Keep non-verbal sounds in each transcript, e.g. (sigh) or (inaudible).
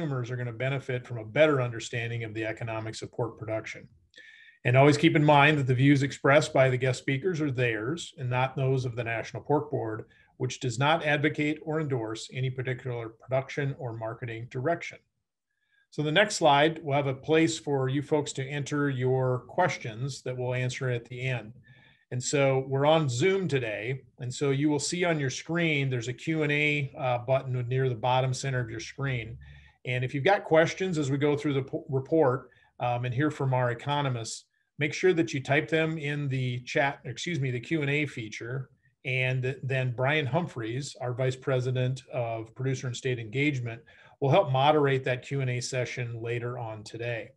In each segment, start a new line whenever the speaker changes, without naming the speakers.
consumers are going to benefit from a better understanding of the economics of pork production. And always keep in mind that the views expressed by the guest speakers are theirs and not those of the National Pork Board, which does not advocate or endorse any particular production or marketing direction. So the next slide, we'll have a place for you folks to enter your questions that we'll answer at the end. And so we're on Zoom today. And so you will see on your screen, there's a Q&A uh, button near the bottom center of your screen. And if you've got questions as we go through the report um, and hear from our economists, make sure that you type them in the chat, excuse me, the Q&A feature. And then Brian Humphreys, our Vice President of Producer and State Engagement, will help moderate that Q&A session later on today.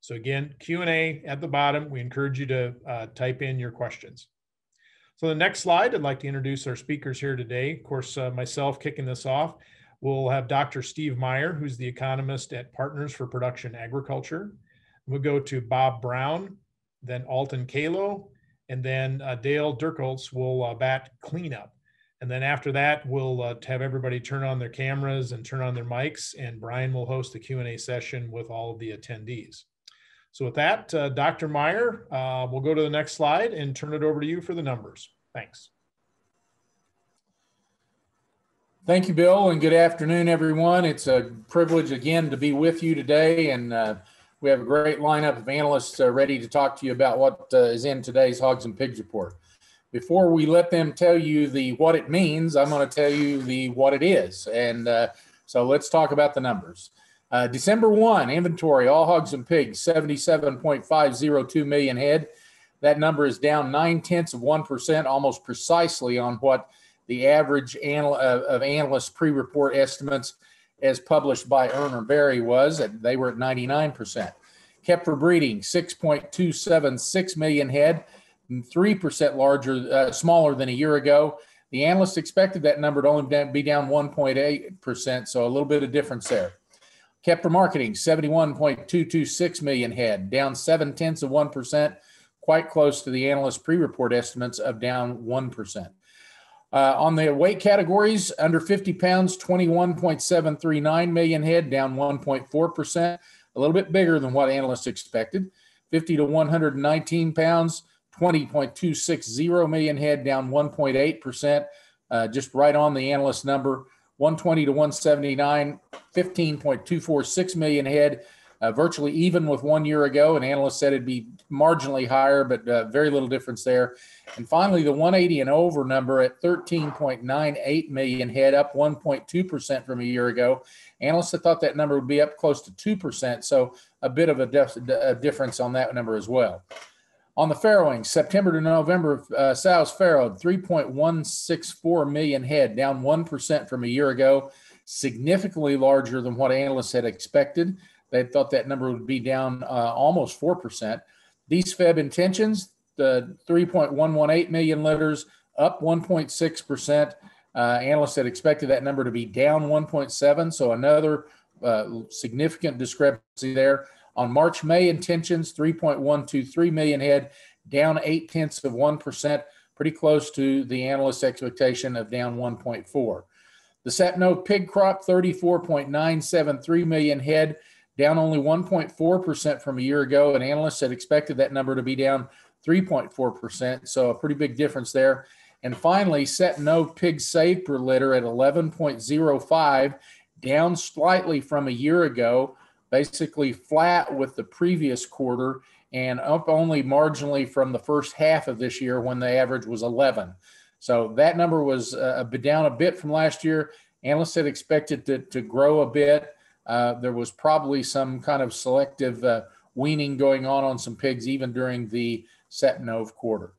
So again, Q&A at the bottom. We encourage you to uh, type in your questions. So the next slide, I'd like to introduce our speakers here today. Of course, uh, myself kicking this off. We'll have Dr. Steve Meyer, who's the economist at Partners for Production Agriculture. We'll go to Bob Brown, then Altin Kalo, and then uh, Dale Durcholz will uh, bat cleanup. And then after that, we'll uh, have everybody turn on their cameras and turn on their mics, and Brian will host the Q&A session with all of the attendees. So with that, uh, Dr. Meyer, uh, we'll go to the next slide and turn it over to you for the numbers. Thanks.
Thank you, Bill, and good afternoon, everyone. It's a privilege again to be with you today, and uh, we have a great lineup of analysts uh, ready to talk to you about what uh, is in today's Hogs and Pigs report. Before we let them tell you the what it means, I'm going to tell you the what it is, and uh, so let's talk about the numbers. Uh, December 1, inventory, all hogs and pigs, 77.502 million head. That number is down nine tenths of 1%, almost precisely on what the average anal- uh, of analysts' pre report estimates as published by Urner Barry was. They were at 99%. Kept for breeding, 6.276 million head, 3% larger, uh, smaller than a year ago. The analysts expected that number to only be down 1.8%, so a little bit of difference there. Kept for marketing, 71.226 million head, down seven tenths of 1%, quite close to the analyst pre report estimates of down 1%. Uh, on the weight categories, under 50 pounds, 21.739 million head, down 1.4%, a little bit bigger than what analysts expected. 50 to 119 pounds, 20.260 million head, down 1.8%, uh, just right on the analyst number. 120 to 179, 15.246 million head, uh, virtually even with one year ago. An analyst said it'd be marginally higher, but uh, very little difference there. And finally, the 180 and over number at 13.98 million head, up 1.2% from a year ago. Analysts had thought that number would be up close to 2%, so a bit of a, def- a difference on that number as well. On the farrowing, September to November, uh, sows farrowed 3.164 million head, down 1% from a year ago, significantly larger than what analysts had expected. They thought that number would be down uh, almost 4%. These Feb intentions, the 3.118 million litters, up 1.6%. Uh, analysts had expected that number to be down 1.7, so another uh, significant discrepancy there. On March May intentions, 3.123 million head, down eight tenths of 1%, pretty close to the analyst expectation of down 1.4. The Sep-Nov pig crop, 34.973 million head, down only 1.4% from a year ago. And analysts had expected that number to be down 3.4%. So a pretty big difference there. And finally, Sep-Nov pig save per litter at 11.05, down slightly from a year ago, basically flat with the previous quarter and up only marginally from the first half of this year when the average was 11. So that number was uh, down a bit from last year. Analysts had expected to, to grow a bit. Uh, there was probably some kind of selective uh, weaning going on on some pigs even during the Sep-Nov quarter.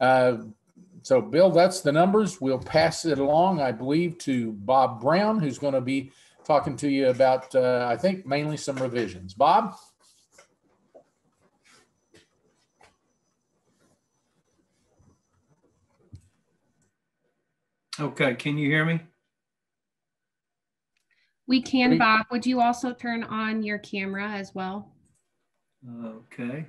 Uh, so, Bill, that's the numbers. We'll pass it along, I believe, to Bob Brown, who's going to be talking to you about, uh, I think, mainly some revisions. Bob?
Okay, can you hear me?
We can, Bob. Would you also turn on your camera as well?
Okay.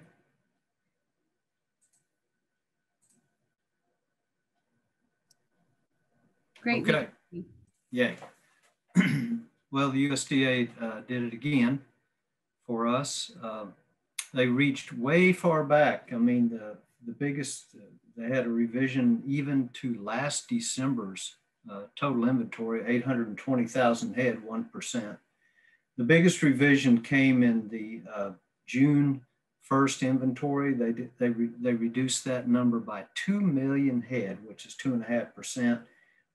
Great.
Okay. Yay. (clears throat) well, the USDA uh, did it again for us. Uh, they reached way far back. I mean, the, the biggest, they had a revision even to last December's uh, total inventory, 820,000 head, 1%. The biggest revision came in the uh, June 1st inventory. They, they, re, they reduced that number by 2 million head, which is 2.5%.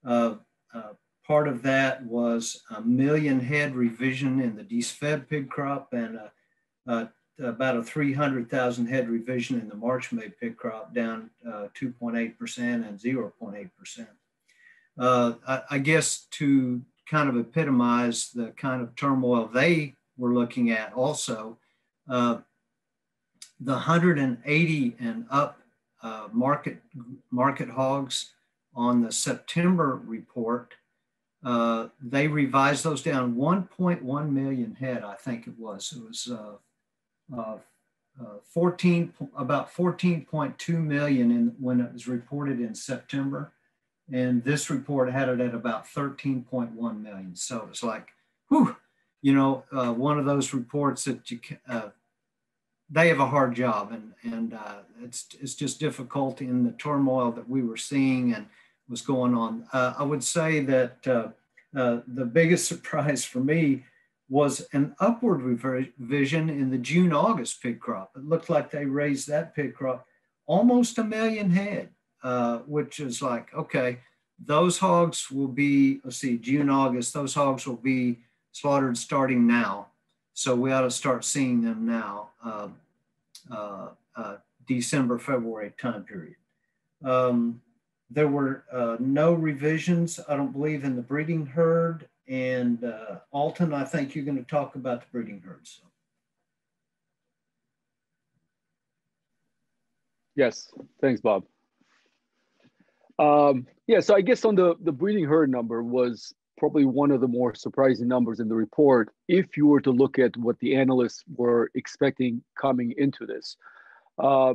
Uh, uh, part of that was a million head revision in the Dec-Feb pig crop and about a 300,000 head revision in the March May pig crop, down 2.8% uh, and 0.8%. Uh, I, I, guess to kind of epitomize the kind of turmoil they were looking at also, uh, the 180 and up uh, market, market hogs on the September report, uh, they revised those down 1.1 million head, I think it was. It was uh, uh, uh, 14, about 14.2 million in, when it was reported in September. And this report had it at about 13.1 million. So it's like, whew, you know, uh, one of those reports that you uh, they have a hard job and, and uh, it's, it's just difficult in the turmoil that we were seeing and was going on. Uh, I would say that uh, uh, the biggest (laughs) surprise for me was an upward revision in the June August pig crop. It looked like they raised that pig crop almost a million head, uh, which is like, okay, those hogs will be, let's see, June, August, those hogs will be slaughtered starting now. So we ought to start seeing them now, uh, uh, uh December, February time period. Um, there were uh, no revisions, I don't believe, in the breeding herd and uh, Altin, I think you're going to talk about the breeding herds.
Yes, thanks, Bob. Um, yeah, so I guess on the, the breeding herd number was probably one of the more surprising numbers in the report if you were to look at what the analysts were expecting coming into this. Uh,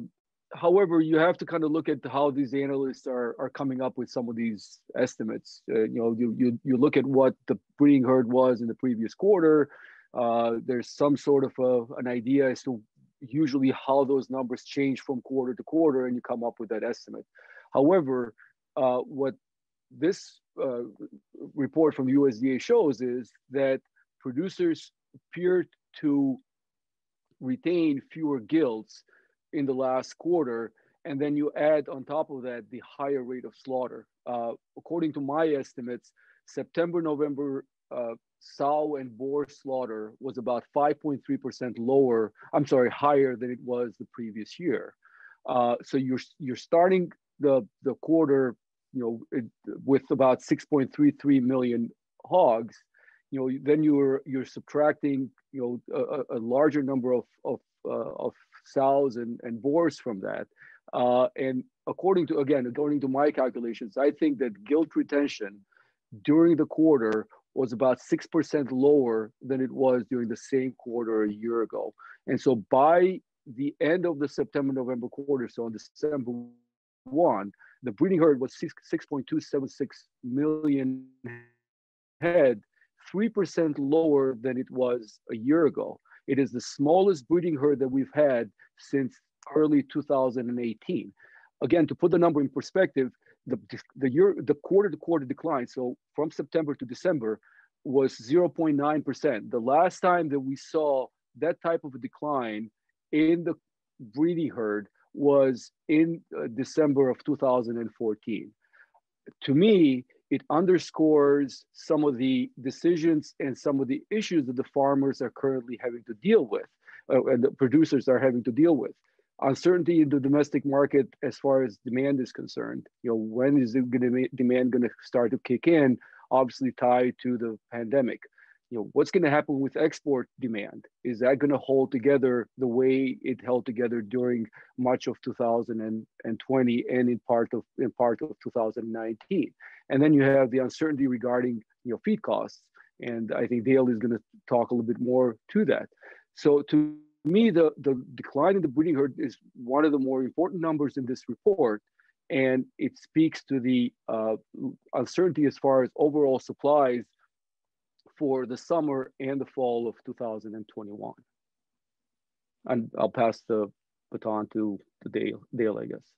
however, you have to kind of look at how these analysts are, are coming up with some of these estimates. Uh, you know, you, you, you look at what the breeding herd was in the previous quarter. Uh, there's some sort of a, an idea as to usually how those numbers change from quarter to quarter, and you come up with that estimate. However, uh, what this uh, report from the USDA shows is that producers appear to retain fewer gilts in the last quarter. And then you add on top of that the higher rate of slaughter. Uh, according to my estimates, September, November uh, sow and boar slaughter was about 5.3% lower, I'm sorry, higher than it was the previous year. Uh, so you're, you're starting the, the quarter you know, it, with about 6.33 million hogs, you know, then you're you're subtracting, you know, a, a larger number of of, uh, of sows and, and boars from that. Uh, and according to, again, according to my calculations, I think that gilt retention during the quarter was about 6% lower than it was during the same quarter a year ago. And so by the end of the September November quarter, so on December 1, the breeding herd was 6, 6.276 million head, 3% lower than it was a year ago. It is the smallest breeding herd that we've had since early 2018. Again, to put the number in perspective, the, the year, the quarter to quarter decline, so from September to December, was 0.9%. The last time that we saw that type of a decline in the breeding herd was in uh, December of 2014. To me, it underscores some of the decisions and some of the issues that the farmers are currently having to deal with uh, and the producers are having to deal with. Uncertainty in the domestic market as far as demand is concerned. You know when is the demand going to start to kick in obviously tied to the pandemic know what's going to happen with export demand? Is that going to hold together the way it held together during much of 2020 and in part of in part of 2019 and then you have the uncertainty regarding you know feed costs and i think dale is going to talk a little bit more to that. So to me the the decline in the breeding herd is one of the more important numbers in this report and it speaks to the uh, uncertainty as far as overall supplies for the summer and the fall of 2021. And I'll pass the baton to, to Dale, Dale, I guess.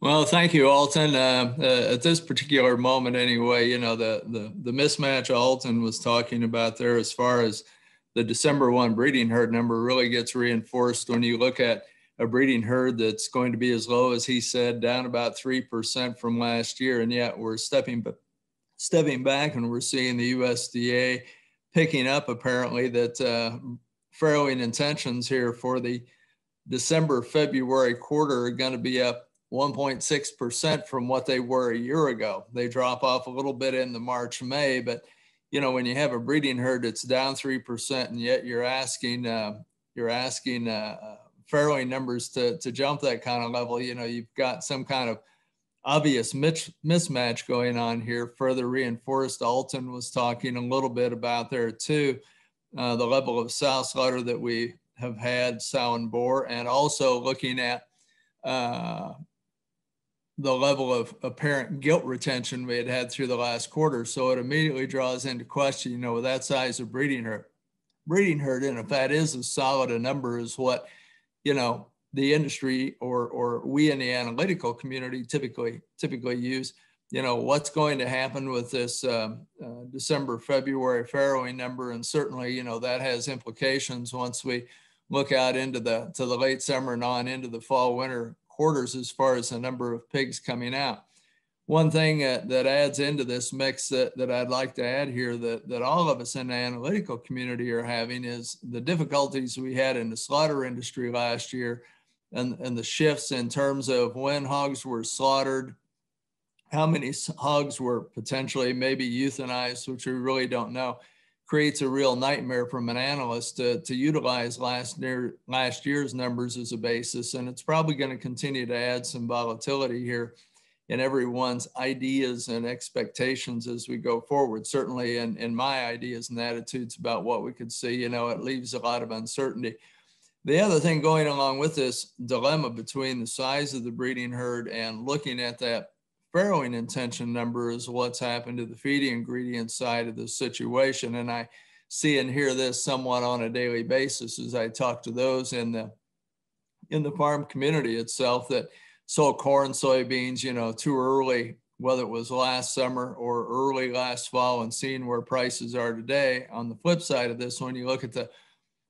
Well, thank you, Altin. Uh, uh, at this particular moment, anyway, you know the the the mismatch Altin was talking about there, as far as the December one breeding herd number, really gets reinforced when you look at a breeding herd that's going to be as low as he said, down about three percent from last year, and yet we're stepping stepping back and we're seeing the USDA picking up apparently that uh, farrowing intentions here for the December February quarter are going to be up 1.6% from what they were a year ago. They drop off a little bit in the March, May, but you know, when you have a breeding herd that's down 3% and yet you're asking, uh, you're asking uh, uh, farrowing numbers to, to jump that kind of level, you know, you've got some kind of obvious mismatch going on here, further reinforced. Altin was talking a little bit about there too, uh, the level of sow slaughter that we have had, sow and boar, and also looking at uh, the level of apparent gilt retention we had had through the last quarter. So it immediately draws into question, you know, with that size of breeding herd, breeding herd, and if that is as solid a number as what, you know, the industry or or we in the analytical community typically typically use, you know, what's going to happen with this um, uh, December February farrowing number, and certainly, you know, that has implications once we look out into the to the late summer and on into the fall winter quarters as far as the number of pigs coming out. One thing that, that adds into this mix that, that I'd like to add here that, that all of us in the analytical community are having is the difficulties we had in the slaughter industry last year and, and the shifts in terms of when hogs were slaughtered, how many hogs were potentially maybe euthanized, which we really don't know creates a real nightmare from an analyst to, to utilize last year last year's numbers as a basis. And it's probably going to continue to add some volatility here in everyone's ideas and expectations as we go forward. Certainly in, in my ideas and attitudes about what we could see you know it leaves a lot of uncertainty. The other thing going along with this dilemma between the size of the breeding herd and looking at that farrowing intention number is what's happened to the feeding ingredient side of the situation. And I see and hear this somewhat on a daily basis as I talk to those in the in the farm community itself that sold corn, soybeans, you know, too early, whether it was last summer or early last fall, and seeing where prices are today. On the flip side of this, when you look at the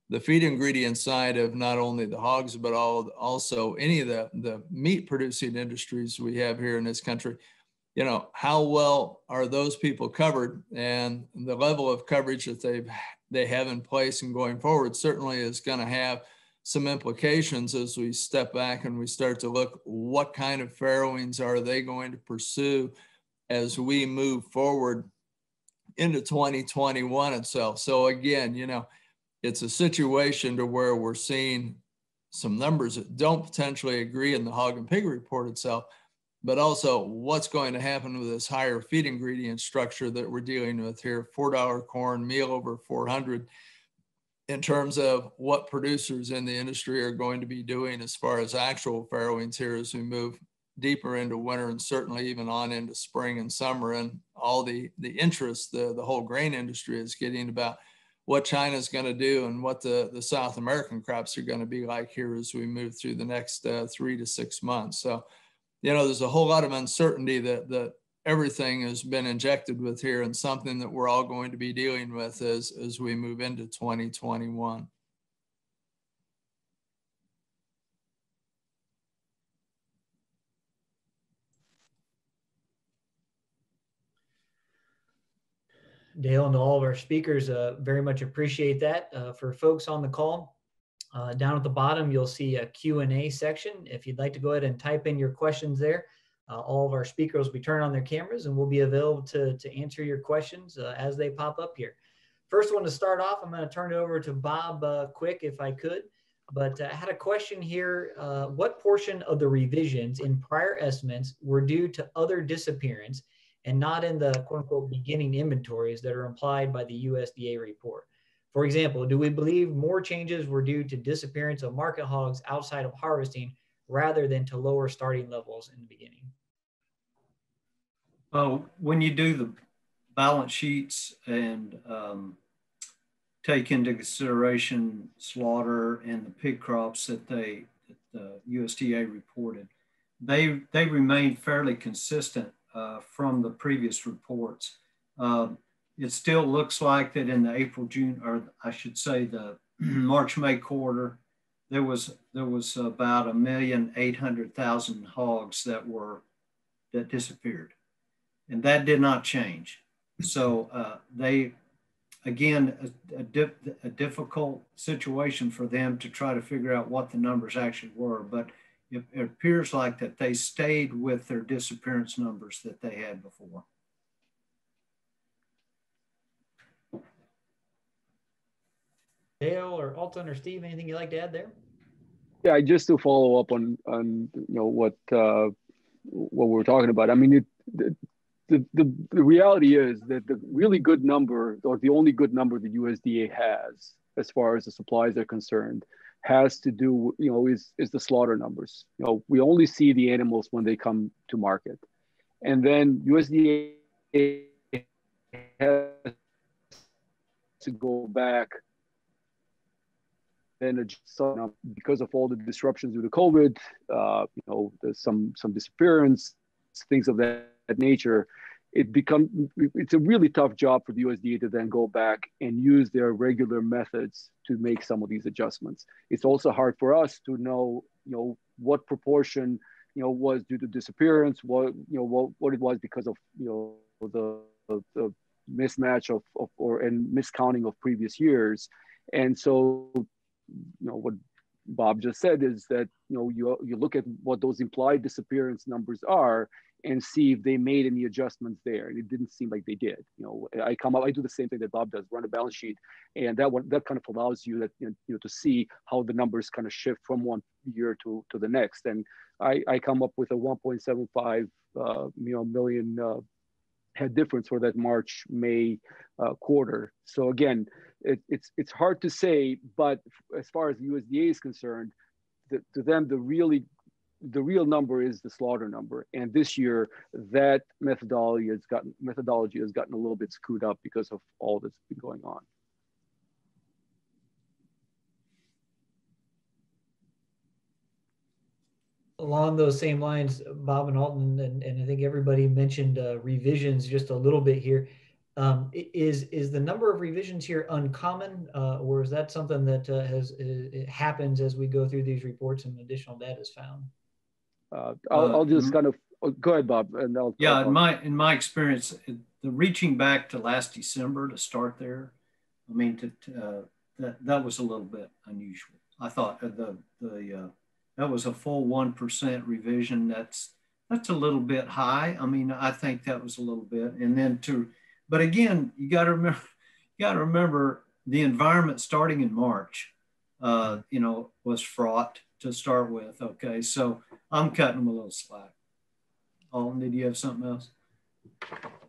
the feed ingredient side of not only the hogs, but all, also any of the, the meat producing industries we have here in this country, you know, how well are those people covered and the level of coverage that they've, they have in place and going forward certainly is going to have some implications as we step back and we start to look what kind of farrowings are they going to pursue as we move forward into 2021 itself. So again, you know, it's a situation to where we're seeing some numbers that don't potentially agree in the hog and pig report itself, but also what's going to happen with this higher feed ingredient structure that we're dealing with here, $4 corn, meal over 400, in terms of what producers in the industry are going to be doing as far as actual farrowings here as we move deeper into winter and certainly even on into spring and summer. And all the, the interest the, the whole grain industry is getting about what China's going to do and what the, the South American crops are going to be like here as we move through the next uh, three to six months. So, you know, there's a whole lot of uncertainty that, that everything has been injected with here and something that we're all going to be dealing with as, as we move into 2021.
Dale and all of our speakers, uh, very much appreciate that. Uh, for folks on the call, uh, down at the bottom, you'll see a Q&A section. If you'd like to go ahead and type in your questions there, uh, all of our speakers will be turned on their cameras and we'll be available to, to answer your questions uh, as they pop up here. First one to start off, I'm going to turn it over to Bob uh, quick if I could. But I had a question here. what portion of the revisions in prior estimates were due to other disappearance and not in the quote unquote beginning inventories that are implied by the USDA report. For example, do we believe more changes were due to disappearance of market hogs outside of harvesting rather than to lower starting levels in the beginning?
Oh, when you do the balance sheets and um, take into consideration slaughter and the pig crops that they that the USDA reported, they they remain fairly consistent uh, from the previous reports. Uh, it still looks like that in the April, June, or I should say the (clears throat) March, May quarter, there was there was about a million eight hundred thousand hogs that were that disappeared, and that did not change. So uh, they, again, a, a, a difficult situation for them to try to figure out what the numbers actually were, but it, it appears like that they stayed with their disappearance numbers that they had before.
Dale or Altin or Steve, anything you'd like to add there?
Yeah, just to follow up on on you know what uh, what we're talking about. I mean, it, the, the, the the reality is that the really good number, or the only good number the USDA has, as far as the supplies are concerned, has to do you know is is the slaughter numbers. You know, we only see the animals when they come to market, and then USDA has to go back and so because of all the disruptions due to COVID, uh, you know, some some disappearance, things of that, that nature. It become it's a really tough job for the USDA to then go back and use their regular methods to make some of these adjustments. It's also hard for us to know, you know, what proportion, you know, was due to disappearance, what you know, what, what it was because of you know the the, the mismatch of, of or and miscounting of previous years. And so you know what Bob just said is that you know you you look at what those implied disappearance numbers are and see if they made any adjustments there. And it didn't seem like they did. You know, I come up, I do the same thing that Bob does, run a balance sheet, and that one that kind of allows you that you know to see how the numbers kind of shift from one year to to the next. And I I come up with a 1.75 uh, you know million uh, head difference for that March May uh, quarter. So again, it, it's it's hard to say, but as far as the USDA is concerned, the, to them the really the real number is the slaughter number, and this year that methodology has gotten methodology has gotten a little bit screwed up because of all that's been going on.
along those same lines, Bob and Altin, and, and I think everybody mentioned uh, revisions just a little bit here. Um, is is the number of revisions here uncommon, uh, or is that something that uh, has uh, happens as we go through these reports and additional data is found?
Uh, I'll, I'll, just kind of oh, go ahead, Bob, and I'll.
Yeah, in my in my experience, the reaching back to last December to start there, I mean, to, to uh, that that was a little bit unusual. I thought the the that was a full one percent revision. That's that's a little bit high. I mean, I think that was a little bit, and then to but again, you got to remember, you got to remember the environment starting in March, uh, you know, was fraught to start with. Okay, so I'm cutting them a little slack. Altin, did you have something else?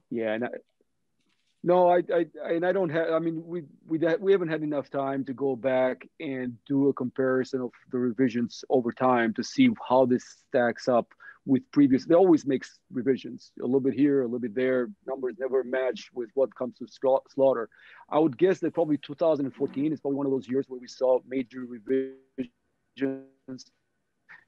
Yeah, and I, no, I, I, and I don't have. I mean, we we we haven't had enough time to go back and do a comparison of the revisions over time to see how this stacks up with previous, they always make revisions, a little bit here, a little bit there. Numbers never match with what comes to slaughter. I would guess that probably 2014 is probably one of those years where we saw major revisions.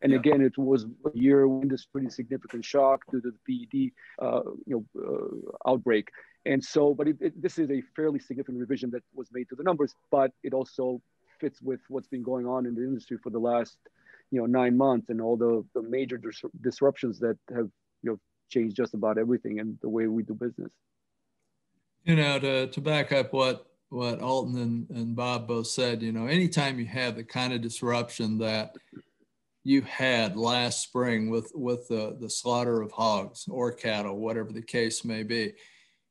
And yeah. again, it was a year when this pretty significant shock due to the PED, uh, you know, uh, outbreak. And so, but it, it, this is a fairly significant revision that was made to the numbers, but it also fits with what's been going on in the industry for the last you know nine months and all the, the major dis- disruptions that have you know changed just about everything and the way we do business
you know to, to back up what what altin and, and bob both said you know anytime you have the kind of disruption that you had last spring with with the, the slaughter of hogs or cattle whatever the case may be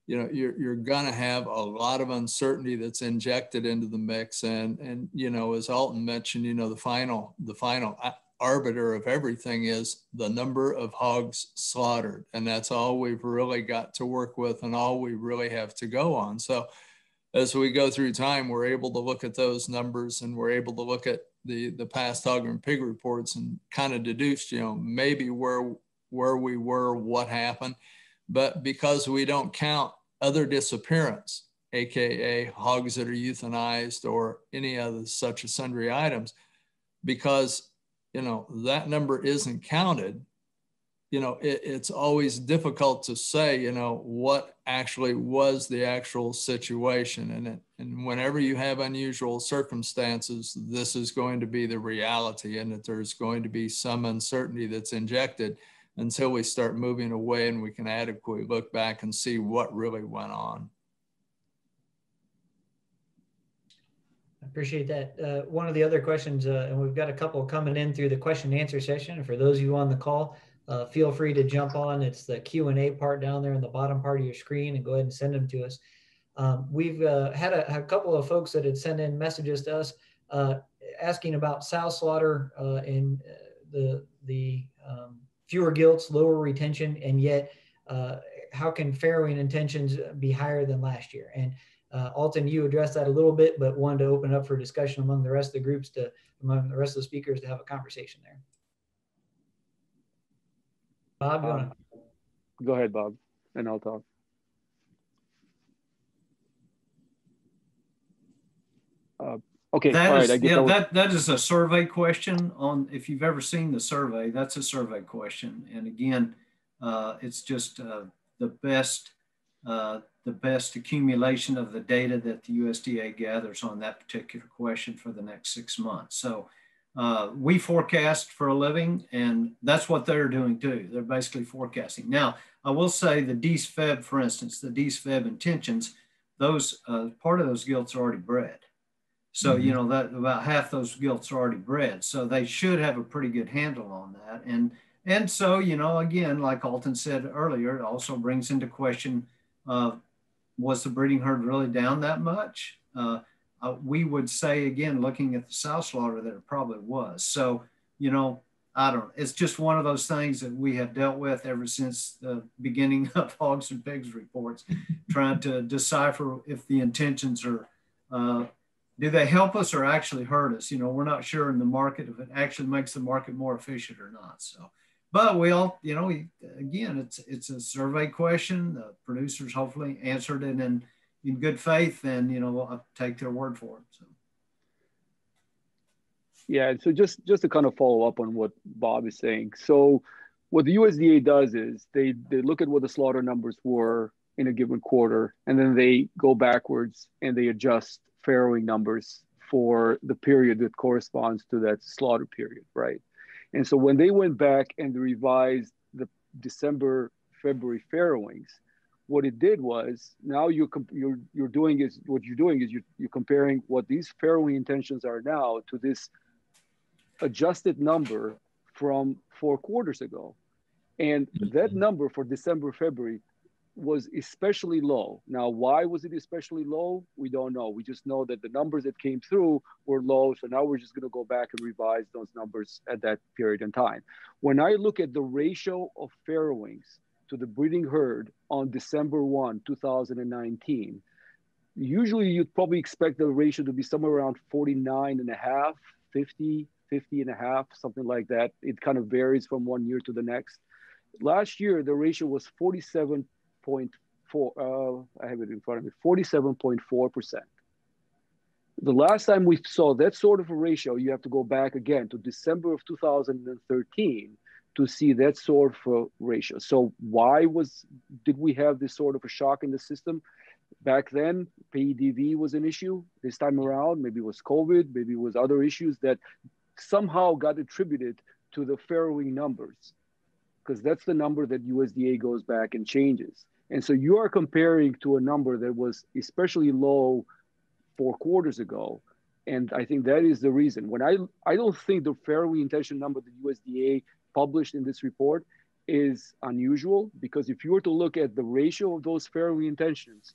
you know you're, you're going to have a lot of uncertainty that's injected into the mix. And and you know as altin mentioned you know the final the final arbiter of everything is the number of hogs slaughtered. And that's all we've really got to work with and all we really have to go on. So as we go through time, we're able to look at those numbers and we're able to look at the, the past hog and pig reports and kind of deduce, you know, maybe where, where we were, what happened. But because we don't count other disappearance, AKA hogs that are euthanized or any other such as sundry items, because, you know, that number isn't counted, you know, it, it's always difficult to say, you know, what actually was the actual situation. And, it, and whenever you have unusual circumstances, this is going to be the reality and that there's going to be some uncertainty that's injected until we start moving away and we can adequately look back and see what really went on.
I appreciate that. Uh, one of the other questions, uh, and we've got a couple coming in through the question and answer session. For those of you on the call, uh, feel free to jump on. It's the Q and A part down there in the bottom part of your screen, and go ahead and send them to us. Um, we've uh, had a, a, couple of folks that had sent in messages to us uh, asking about sow slaughter uh, and uh, the the um, fewer gilts, lower retention, and yet uh, how can farrowing intentions be higher than last year? And Altin, you addressed that a little bit, but wanted to open up for discussion among the rest of the groups to among the rest of the speakers to have a conversation there. Bob, you wanna...
Go ahead, Bob, and I'll talk. Uh, okay,
that
all
is,
right. I
yeah,
that,
that that is a survey question. On if you've ever seen the survey, that's a survey question. And again, uh, it's just uh, the best uh, the best accumulation of the data that the USDA gathers on that particular question for the next six months. So uh, we forecast for a living, and that's what they're doing too. They're basically forecasting. Now, I will say the Dec-Feb, for instance, the Dec-Feb intentions, those uh, part of those gilts are already bred. So mm-hmm. you know that about half those gilts are already bred. So they should have a pretty good handle on that. And and so you know again, like Altin said earlier, it also brings into question: uh, was the breeding herd really down that much? Uh, we would say again, looking at the sow slaughter, that it probably was. So, you know, I don't. It's just one of those things that we have dealt with ever since the beginning (laughs) of hogs and pigs reports, trying to decipher if the intentions are. Uh, do they help us or actually hurt us? You know, we're not sure in the market if it actually makes the market more efficient or not. So, but we all, you know, we, again, it's it's a survey question. The producers hopefully answered it in in good faith, then you know I'll take their word for it. So.
Yeah, so just just to kind of follow up on what Bob is saying. So what the USDA does is they they look at what the slaughter numbers were in a given quarter, and then they go backwards and they adjust farrowing numbers for the period that corresponds to that slaughter period, right? And so when they went back and revised the December February farrowings, what it did was now you're you're you're doing is what you're doing is you're, you're comparing what these farrowing intentions are now to this adjusted number from four quarters ago. And that mm-hmm. number for december february was especially low. Now why was it especially low? We don't know. We just know that the numbers that came through were low. So now we're just going to go back and revise those numbers at that period in time. When i look at the ratio of farrowings to the breeding herd on December 1, 2019, usually you'd probably expect the ratio to be somewhere around 49 and a half, 50, 50 and a half, something like that. It kind of varies from one year to the next. Last year, the ratio was 47.4, uh, I have it in front of me, 47.4%. The last time we saw that sort of a ratio, you have to go back again to December of 2013 to see that sort of ratio. So why was did we have this sort of a shock in the system? Back then, PEDV was an issue. This time around, maybe it was COVID, maybe it was other issues that somehow got attributed to the farrowing numbers, because that's the number that USDA goes back and changes. And so you are comparing to a number that was especially low four quarters ago. And I think that is the reason. When I I don't think the farrowing intention number that USDA published in this report is unusual because if you were to look at the ratio of those farrowing intentions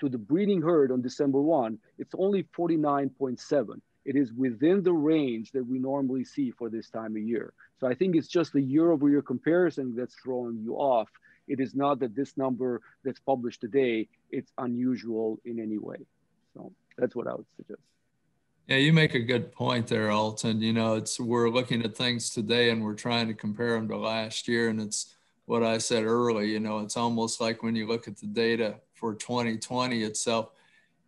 to the breeding herd on December 1, it's only 49.7. It is within the range that we normally see for this time of year. So I think it's just the year over year comparison that's throwing you off it is not that this number that's published today it's unusual in any way. So that's what I would suggest.
Yeah, you make a good point there, Alton. You know, it's we're looking at things today and we're trying to compare them to last year, and it's what I said early. You know, it's almost like when you look at the data for 2020 itself,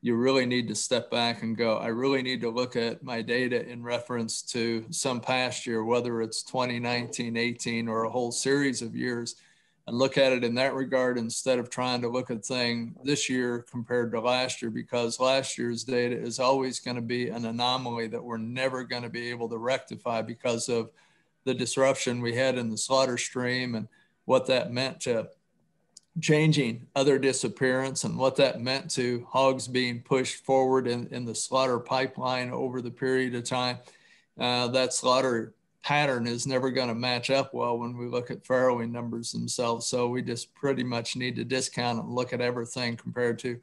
you really need to step back and go, I really need to look at my data in reference to some past year, whether it's 2019, 18, or a whole series of years, and look at it in that regard instead of trying to look at thing this year compared to last year, because last year's data is always going to be an anomaly that we're never going to be able to rectify because of the disruption we had in the slaughter stream and what that meant to changing other disappearance and what that meant to hogs being pushed forward in, in the slaughter pipeline over the period of time. Uh, that slaughter pattern is never going to match up well when we look at farrowing numbers themselves. So we just pretty much need to discount and look at everything compared to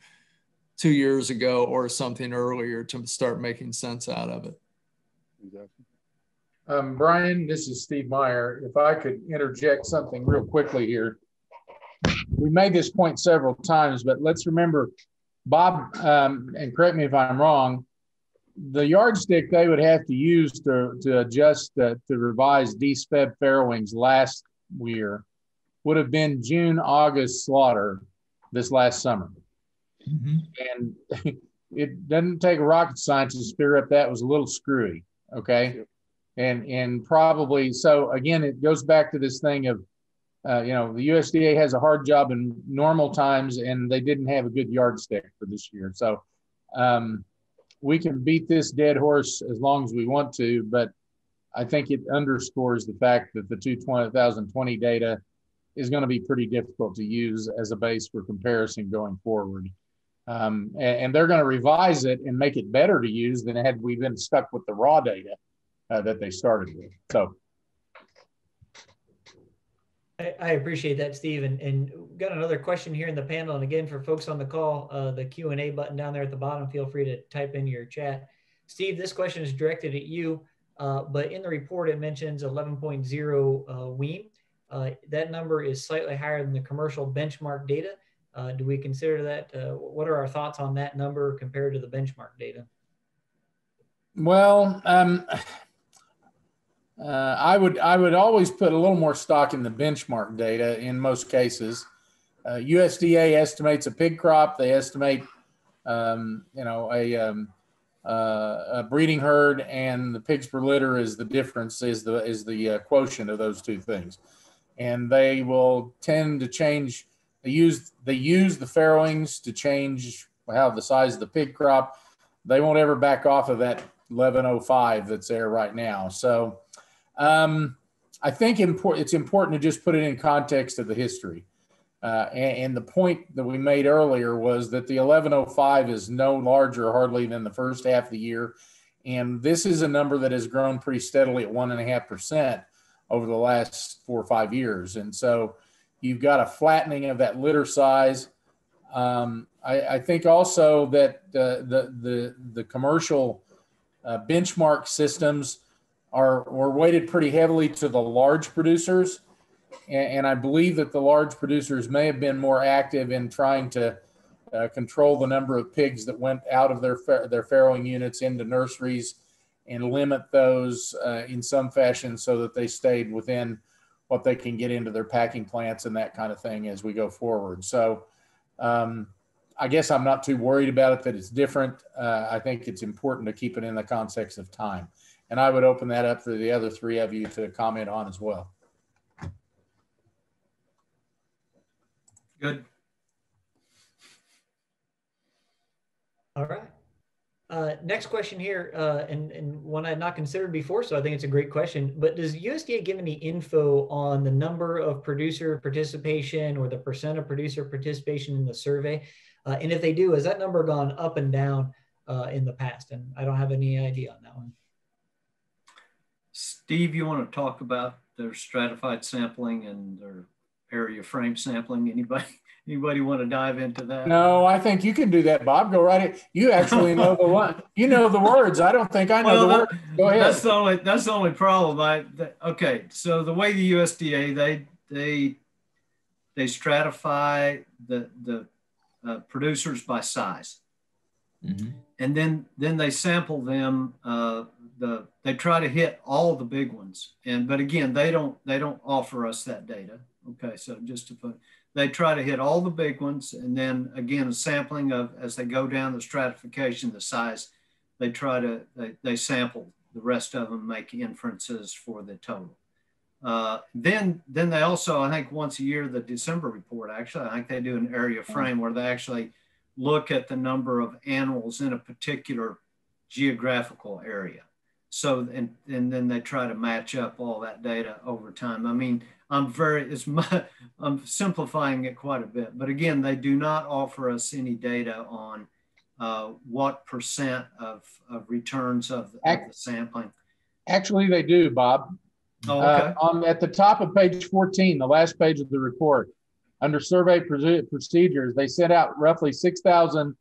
two years ago or something earlier to start making sense out of it.
Exactly. Um, Brian, this is Steve Meyer. If I could interject something real quickly here we made this point several times, but let's remember, Bob, um, and correct me if I'm wrong, the yardstick they would have to use to, to adjust uh, to revise Dec-Feb farrowings last year would have been June, August slaughter this last summer. Mm-hmm. And (laughs) it doesn't take a rocket scientist to figure up that was a little screwy. Okay. And, and probably, so again, it goes back to this thing of uh, you know, the USDA has a hard job in normal times, and they didn't have a good yardstick for this year. So um, we can beat this dead horse as long as we want to, but I think it underscores the fact that the 2020 data is going to be pretty difficult to use as a base for comparison going forward. Um, and, and, they're going to revise it and make it better to use than had we been stuck with the raw data uh, that they started with. So
I, appreciate that, Steve. And, and got another question here in the panel. And again, for folks on the call, uh, the Q&A button down there at the bottom, feel free to type in your chat. Steve, this question is directed at you, uh, but in the report, it mentions 11.0 uh, wean. Uh, that number is slightly higher than the commercial benchmark data. Uh, do we consider that? Uh, what are our thoughts on that number compared to the benchmark data?
Well, um, uh, I would I would always put a little more stock in the benchmark data in most cases. Uh, USDA estimates a pig crop. They estimate, um, you know, a, um, uh, a, breeding herd, and the pigs per litter is the difference is the is the uh, quotient of those two things, and they will tend to change. They use they use the farrowings to change how the size of the pig crop. They won't ever back off of that 1105 that's there right now. So um, I think it's important to just put it in context of the history. Uh, and, and, the point that we made earlier was that the 1105 is no larger hardly than the first half of the year. And this is a number that has grown pretty steadily at one and a half percent over the last four or five years. And so you've got a flattening of that litter size. Um, I, I, think also that uh, the, the, the commercial uh, benchmark systems are were weighted pretty heavily to the large producers, and, and, I believe that the large producers may have been more active in trying to uh, control the number of pigs that went out of their their farrowing units into nurseries, and limit those uh, in some fashion so that they stayed within what they can get into their packing plants and that kind of thing as we go forward. So. Um, I guess I'm not too worried about it that it's different. Uh, I think it's important to keep it in the context of time. And I would open that up for the other three of you to comment on as well.
Good.
All right. Uh, next question here, uh, and, and one I had not considered before, so I think it's a great question. But does USDA give any info on the number of producer participation or the percent of producer participation in the survey? Uh, and if they do, has that number gone up and down uh, in the past? And I don't have any idea on that one.
Steve, you want to talk about their stratified sampling and their area frame sampling? Anybody? Anybody want to dive into that?
No, I think you can do that, Bob. Go right ahead. You actually know the one. You know the words. I don't think I know well, the words. Go ahead.
That's the only. That's the only problem. I. okay, so the way the USDA they they they stratify the the uh, producers by size, mm-hmm. and then then they sample them. Uh, the they try to hit all the big ones, and but again they don't they don't offer us that data. Okay, so just to put they try to hit all the big ones, and then again a sampling of as they go down the stratification, the size. They try to they, they sample the rest of them, make inferences for the total. Uh, then, then they also, I think once a year, the December report, actually, I think they do an area frame where they actually look at the number of animals in a particular geographical area. So, and, and then they try to match up all that data over time. I mean, I'm very, it's my, (laughs) I'm simplifying it quite a bit, but again, they do not offer us any data on uh, what percent of, of returns of, of the sampling.
Actually, they do, Bob.
Oh, uh, okay.
Uh, on at the top of page 14, the last page of the report, under survey procedures, they sent out roughly 6,000,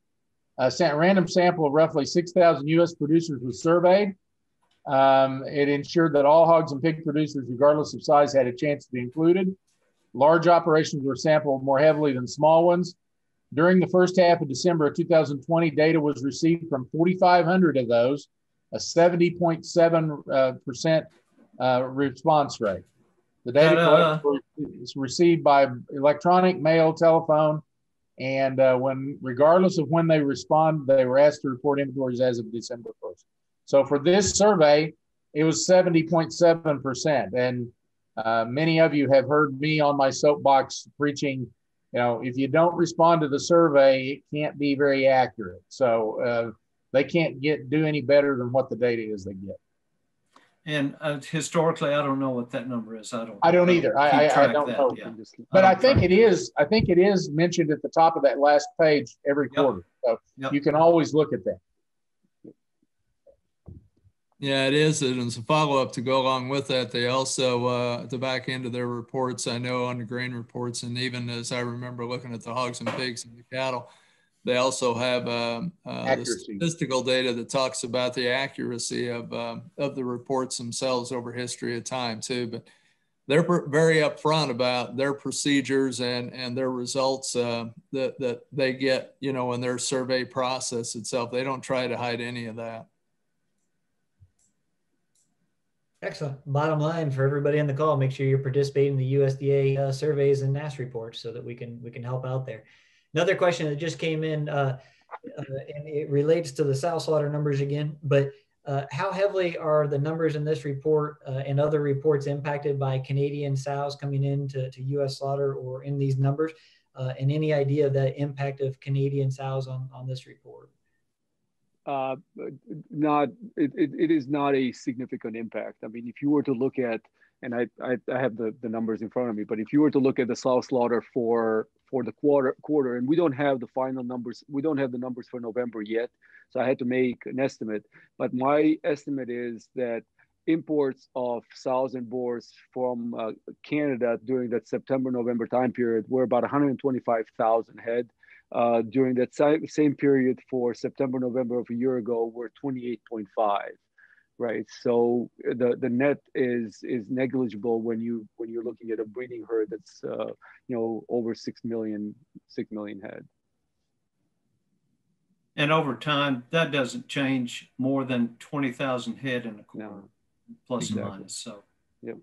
uh, random sample of roughly 6,000 U.S. producers was surveyed. Um, it ensured that all hogs and pig producers, regardless of size, had a chance to be included. Large operations were sampled more heavily than small ones. During the first half of December of 2020, data was received from 4,500 of those, a 70.7 uh, percent uh, response rate. The data uh, is received by electronic, mail, telephone, and uh, when, regardless of when they respond, they were asked to report inventories as of December 1st. So for this survey, it was 70.7%. And uh, many of you have heard me on my soapbox preaching, you know, if you don't respond to the survey, it can't be very accurate. So uh, they can't get do any better than what the data is they get.
And uh, historically, I don't know what that number is. I don't.
I don't either. I, I, I, don't know. Yeah. But I, I think it is. I think it is mentioned at the top of that last page every quarter. So yep. you can always look at that.
Yeah, it is. And as a follow up to go along with that, they also, uh, at the back end of their reports, I know on the grain reports, and even as I remember looking at the hogs and pigs and the cattle, they also have um, uh, the statistical data that talks about the accuracy of, uh, of the reports themselves over history of time too. But they're very upfront about their procedures and, and their results uh, that, that they get, you know, in their survey process itself. They don't try to hide any of that.
Excellent. Bottom line for everybody on the call, make sure you're participating in the USDA uh, surveys and NASS reports so that we can we can help out there. Another question that just came in, uh, uh, and it relates to the sow slaughter numbers again, but uh, how heavily are the numbers in this report uh, and other reports impacted by Canadian sows coming into to U.S. slaughter or in these numbers? Uh, and any idea of the impact of Canadian sows on, on this report?
Uh, not it, it, it is not a significant impact. I mean, if you were to look at, and I, I, I have the, the numbers in front of me, but if you were to look at the sow slaughter for for the quarter quarter and we don't have the final numbers we don't have the numbers for november yet so i had to make an estimate but my estimate is that imports of sows and boars from uh, canada during that september november time period were about 125000 head uh, during that same period for september november of a year ago were 28.5 right? So the the net is is negligible when you when you're looking at a breeding herd that's uh, you know over six million six million head.
And over time, that doesn't change more than twenty thousand head in a quarter, no, plus exactly. or minus. So,
yep.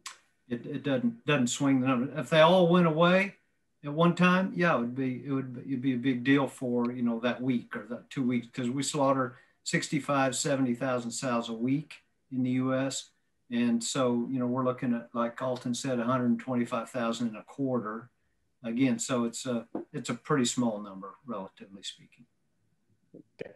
it, it doesn't doesn't swing the number. If they all went away at one time, yeah, it would be it would it'd be a big deal for you know that week or that two weeks because we slaughter 65, 70,000 sows a week in the U.S. And so, you know, we're looking at, like Altin said, 125,000 in a quarter. Again, so it's a it's a pretty small number, relatively speaking.
Okay.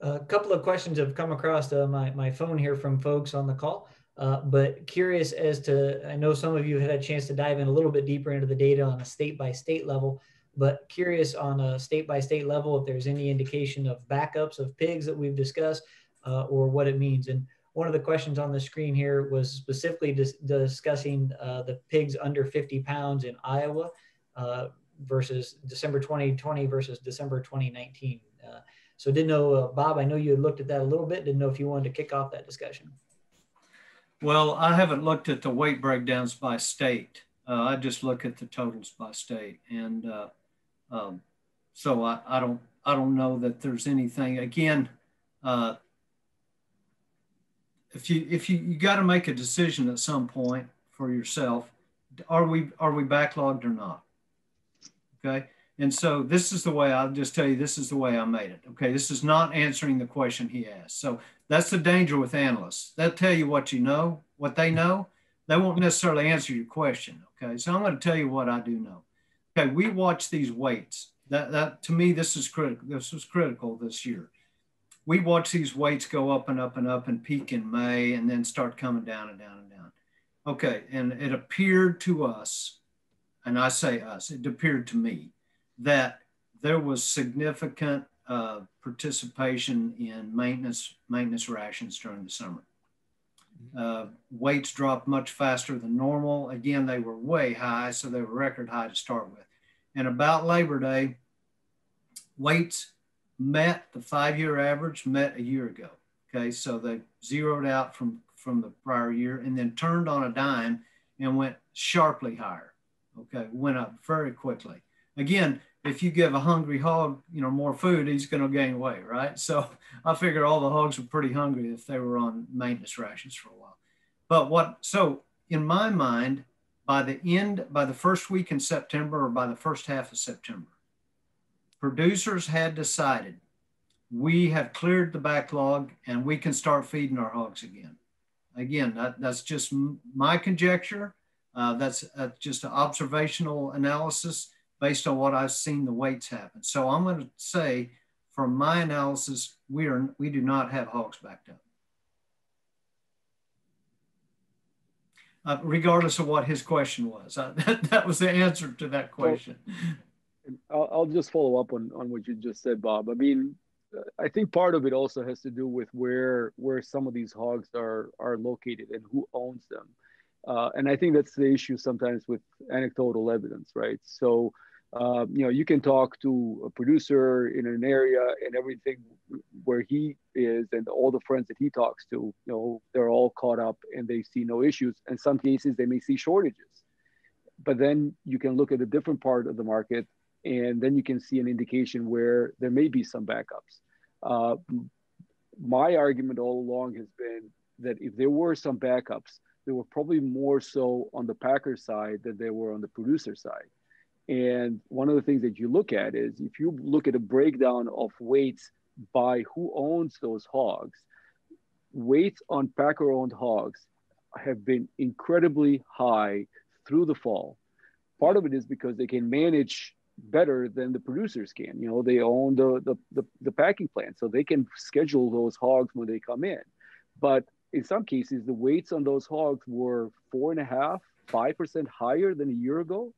A couple of questions have come across uh, my, my phone here from folks on the call, uh, but curious as to, I know some of you had a chance to dive in a little bit deeper into the data on a state by state level, but curious on a state by state level if there's any indication of backups of pigs that we've discussed uh, or what it means. And one of the questions on the screen here was specifically dis discussing uh, the pigs under 50 pounds in Iowa uh, versus December 2020 versus December 2019. Uh, so didn't know, Bob, I know you had looked at that a little bit. Didn't know if you wanted to kick off that discussion.
Well, I haven't looked at the weight breakdowns by state. Uh, I just look at the totals by state, and uh, um, so I, I don't I don't know that there's anything. Again, uh, if you if you you got to make a decision at some point for yourself, are we are we backlogged or not? Okay, and so this is the way I'll just tell you. This is the way I made it. Okay, this is not answering the question he asked. So that's the danger with analysts. They'll tell you what you know, what they know. They won't necessarily answer your question. Okay, so I'm going to tell you what I do know. Okay, we watch these weights. That that to me, this is critical. This was critical this year. We watch these weights go up and up and up and peak in May and then start coming down and down and down. Okay, and it appeared to us, and I say us, it appeared to me that there was significant uh, participation in maintenance maintenance rations during the summer. Uh, weights dropped much faster than normal. Again, they were way high, so they were record high to start with. And about Labor Day, weights met the five-year average met a year ago. Okay, so they zeroed out from from the prior year and then turned on a dime and went sharply higher. Okay, went up very quickly. Again, if you give a hungry hog, you know, more food, he's going to gain weight, right? So (laughs) I figure all the hogs were pretty hungry if they were on maintenance rations for a while. But what, so in my mind, by the end, by the first week in September or by the first half of September, producers had decided we have cleared the backlog and we can start feeding our hogs again. Again, that, that's just my conjecture. Uh, that's uh, just an observational analysis based on what I've seen the weights happen. So I'm going to say, from my analysis, we are we do not have hogs backed up. Uh, regardless of what his question was, uh, (laughs) that, that was the answer to that question.
I'll, I'll just follow up on, on what you just said, Bob. I mean, I think part of it also has to do with where where some of these hogs are are located and who owns them. Uh, and I think that's the issue sometimes with anecdotal evidence, right? So, uh, you know, you can talk to a producer in an area and everything where he is and all the friends that he talks to, you know, they're all caught up and they see no issues. In some cases, they may see shortages. But then you can look at a different part of the market and then you can see an indication where there may be some backups. Uh, my argument all along has been that if there were some backups, they were probably more so on the packer side than they were on the producer side. And one of the things that you look at is if you look at a breakdown of weights by who owns those hogs, weights on packer owned hogs have been incredibly high through the fall. Part of it is because they can manage better than the producers can. You know, they own the, the, the, the packing plant, so they can schedule those hogs when they come in. But in some cases, the weights on those hogs were four and a half, five percent higher than a year ago.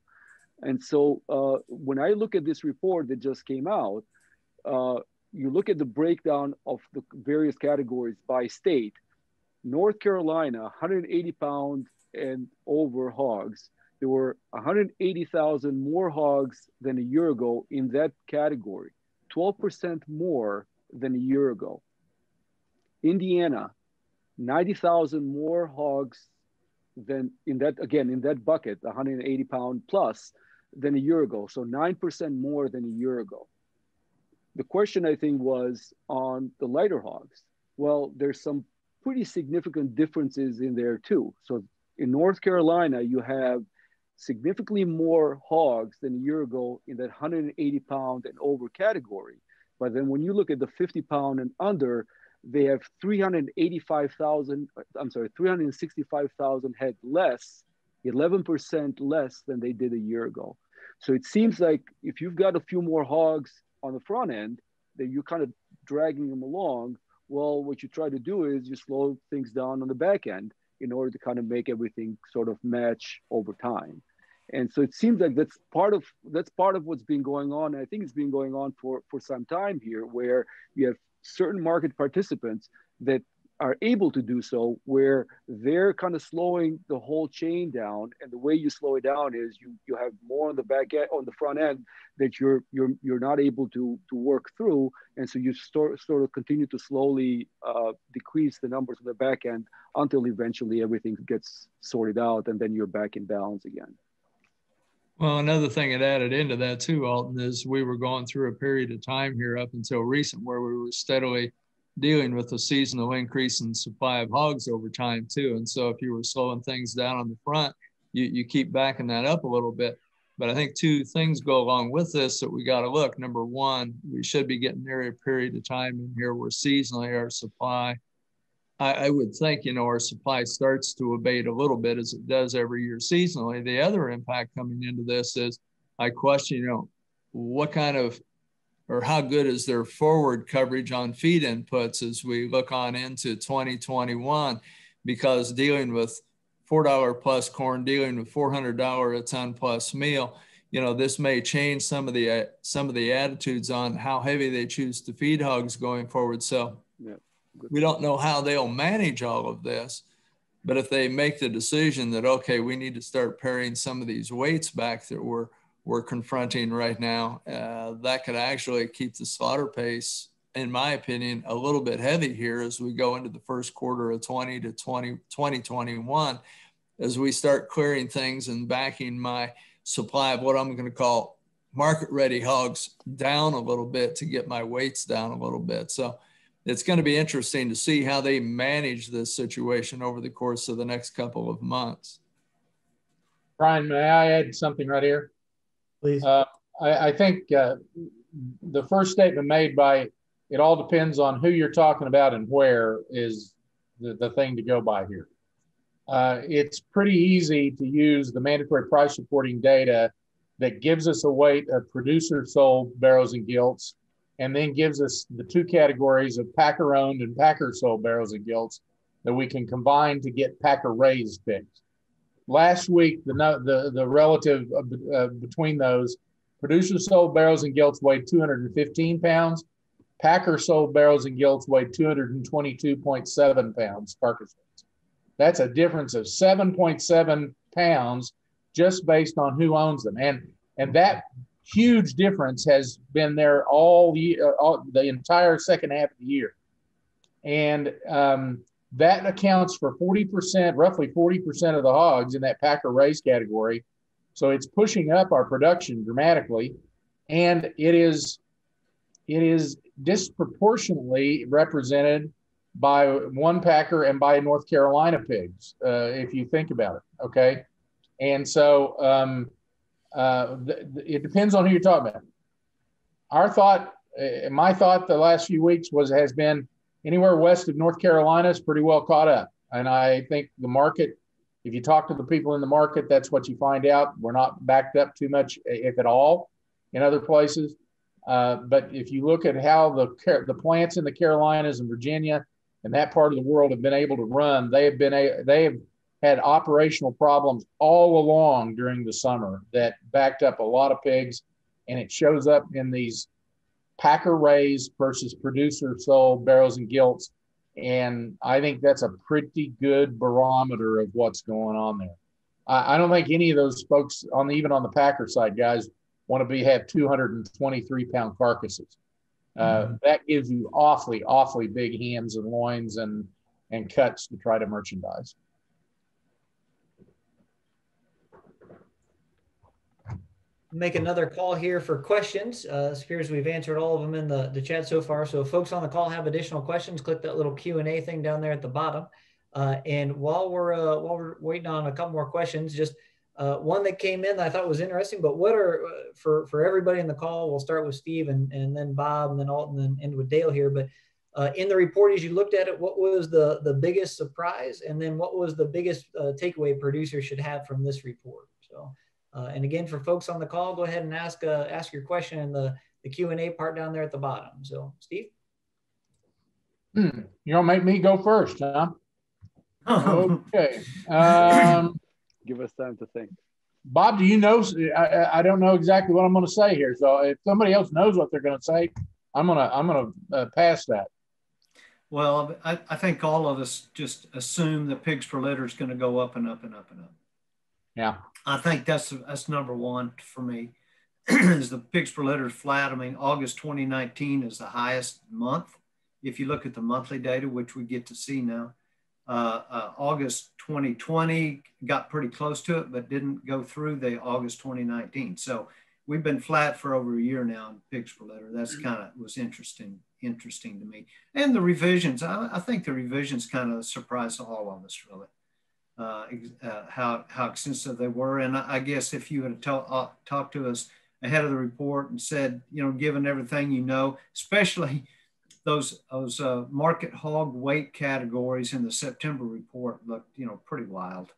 And so uh, when I look at this report that just came out, uh, you look at the breakdown of the various categories by state. North Carolina, 180 pound and over hogs. There were 180,000 more hogs than a year ago in that category, 12% more than a year ago. Indiana, 90,000 more hogs than in that, again, in that bucket, 180 pound plus than a year ago. So 9% more than a year ago. The question I think was on the lighter hogs. Well, there's some pretty significant differences in there too. So in North Carolina, you have significantly more hogs than a year ago in that 180 pound and over category. But then when you look at the 50 pound and under, they have 385,000, I'm sorry, 365,000 head less, 11% less than they did a year ago. So it seems like if you've got a few more hogs on the front end, that you're kind of dragging them along. Well, what you try to do is you slow things down on the back end in order to kind of make everything sort of match over time. And so it seems like that's part of that's part of what's been going on. And I think it's been going on for for some time here, where you have certain market participants that are able to do so where they're kind of slowing the whole chain down. And the way you slow it down is you you have more on the back end on the front end that you're you're you're not able to to work through. And so you sort, sort of continue to slowly uh, decrease the numbers on the back end until eventually everything gets sorted out and then you're back in balance again.
Well, another thing that added into that too, Altin, is we were going through a period of time here up until recent where we were steadily dealing with a seasonal increase in supply of hogs over time too. And so if you were slowing things down on the front, you, you keep backing that up a little bit. But I think two things go along with this that we got to look. Number one, we should be getting near a period of time in here where seasonally our supply, I, I would think, you know, our supply starts to abate a little bit as it does every year seasonally. The other impact coming into this is I question, you know, what kind of or how good is their forward coverage on feed inputs as we look on into 2021 because dealing with $4 plus corn dealing with $400 a ton plus meal you know this may change some of the uh, some of the attitudes on how heavy they choose to feed hogs going forward. So yeah, we don't know how they'll manage all of this but if they make the decision that okay we need to start paring some of these weights back that we're we're confronting right now, uh, that could actually keep the slaughter pace, in my opinion, a little bit heavy here as we go into the first quarter of 20 to 20, 2021, as we start clearing things and backing my supply of what I'm going to call market ready hogs down a little bit to get my weights down a little bit. So it's going to be interesting to see how they manage this situation over the course of the next couple of months.
Brian, may I add something right here?
Please. Uh,
I, I, think uh, the first statement made by it all depends on who you're talking about and where is the, the thing to go by here. Uh, it's pretty easy to use the mandatory price reporting data that gives us a weight of producer sold barrows and gilts, and then gives us the two categories of packer owned and packer sold barrows and gilts that we can combine to get packer raised pigs. Last week, the the the relative uh, between those, producers sold barrows and gilts weighed 215 pounds. Packer sold barrels and gilts weighed 222.7 pounds carcass. That's a difference of 7.7 pounds just based on who owns them, and and that huge difference has been there all the uh, all, the entire second half of the year, and um, that accounts for 40%, roughly 40% of the hogs in that packer raised category. So it's pushing up our production dramatically. And it is it is disproportionately represented by one packer and by North Carolina pigs, uh, if you think about it. Okay. And so um, uh, th- it depends on who you're talking about. Our thought, uh, my thought the last few weeks was has been anywhere west of North Carolina is pretty well caught up. And I think the market, if you talk to the people in the market, that's what you find out. We're not backed up too much, if at all, in other places. Uh, but if you look at how the the plants in the Carolinas and Virginia and that part of the world have been able to run, they have been a, they have had operational problems all along during the summer that backed up a lot of pigs, and it shows up in these packer raised versus producer sold barrows and gilts. And I think that's a pretty good barometer of what's going on there. I, I don't think any of those folks on the, even on the packer side, guys, want to be have 223 pound carcasses. Uh, mm-hmm. That gives you awfully, awfully big hams and loins and and cuts to try to merchandise.
Make another call here for questions. Uh, it appears we've answered all of them in the, the chat so far. So if folks on the call have additional questions, click that little Q&A thing down there at the bottom. Uh, and while we're, uh, while we're waiting on a couple more questions, just uh, one that came in that I thought was interesting, but what are, uh, for, for everybody in the call, we'll start with Steve and, and then Bob and then Altin and end with Dale here. But uh, in the report, as you looked at it, what was the, the biggest surprise? And then what was the biggest takeaway producers should have from this report? So uh, and again, for folks on the call, go ahead and ask uh, ask your question in the, the Q&A part down there at the bottom. So, Steve?
Hmm. You don't make me go first, huh? (laughs) okay. Um,
Give us time to think.
Bob, do you know? I, I don't know exactly what I'm going to say here. So if somebody else knows what they're going to say, I'm gonna I'm gonna uh, pass that.
Well, I, I think all of us just assume that pigs per litter is going to go up and up and up and up.
Yeah.
I think that's that's number one for me. (clears throat) is the pigs per litter flat? I mean, August 2019 is the highest month. If you look at the monthly data, which we get to see now, uh, uh, August 2020, got pretty close to it, but didn't go through the August 2019. So we've been flat for over a year now in pigs per litter. That's kind of was interesting, interesting to me. And the revisions, I, I think the revisions kind of surprised all of us really. Uh, uh, how how extensive they were, and I, guess if you had talked uh, talked to us ahead of the report and said, you know, given everything you know, especially (laughs) those those uh, market hog weight categories in the September report looked, you know, pretty wild.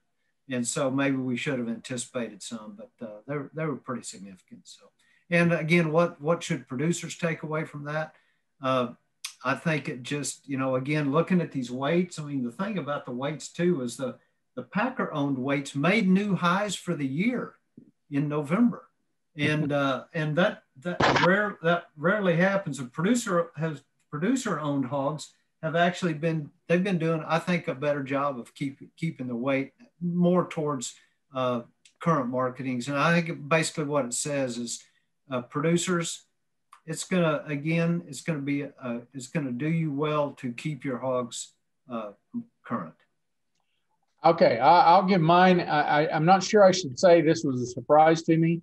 And so maybe we should have anticipated some, but uh, they, were, they were pretty significant. So, and again, what what should producers take away from that? I think it just, you know, again, looking at these weights. I mean, the thing about the weights too is the the Packer owned weights made new highs for the year in November, and uh, and that that rare that rarely happens. A producer has producer owned hogs have actually been they've been doing I think a better job of keep, keeping the weight more towards uh, current marketings and I think basically what it says is uh, producers it's gonna again it's gonna be uh, it's gonna do you well to keep your hogs uh, current.
Okay, I, will give mine. I, I'm not sure I should say this was a surprise to me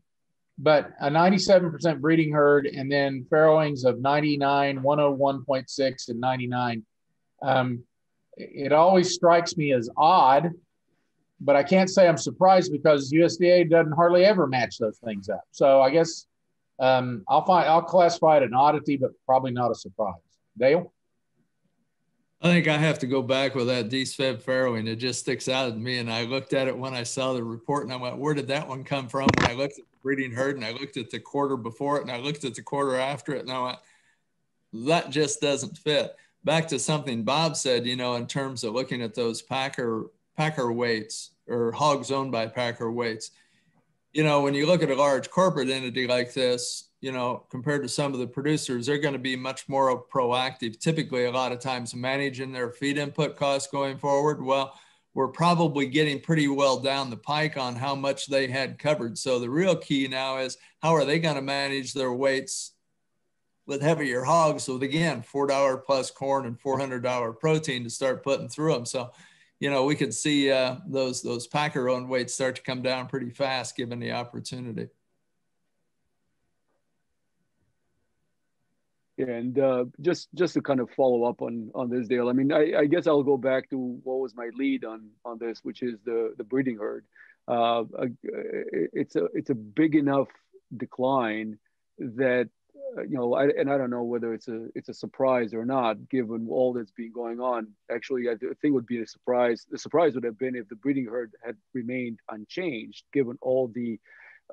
but a 97% breeding herd and then farrowings of 99, 101.6, and 99. Um, it always strikes me as odd, but I can't say I'm surprised because USDA doesn't hardly ever match those things up. So I guess um, I'll find I'll classify it an oddity, but probably not a surprise. Dale.
I think I have to go back with that Dec-Feb farrowing. It just sticks out at me. And I looked at it when I saw the report and I went, where did that one come from? And I looked at the breeding herd and I looked at the quarter before it and I looked at the quarter after it and I went, that just doesn't fit. Back to something Bob said, you know, in terms of looking at those Packer Packer weights or hogs owned by Packer weights. You know, when you look at a large corporate entity like this, you know, compared to some of the producers, they're going to be much more proactive, typically a lot of times managing their feed input costs going forward. Well, we're probably getting pretty well down the pike on how much they had covered. So the real key now is how are they going to manage their weights with heavier hogs with again $4 plus corn and $400 protein to start putting through them. So, you know, we could see uh, those those packer owned weights start to come down pretty fast given the opportunity.
And uh, just just to kind of follow up on on this, Dale. I mean, I, I, guess I'll go back to what was my lead on on this, which is the the breeding herd. Uh, it's a it's a big enough decline that uh, you know, I, and I don't know whether it's a it's a surprise or not, given all that's been going on. Actually, I think would be a surprise. The surprise would have been if the breeding herd had remained unchanged, given all the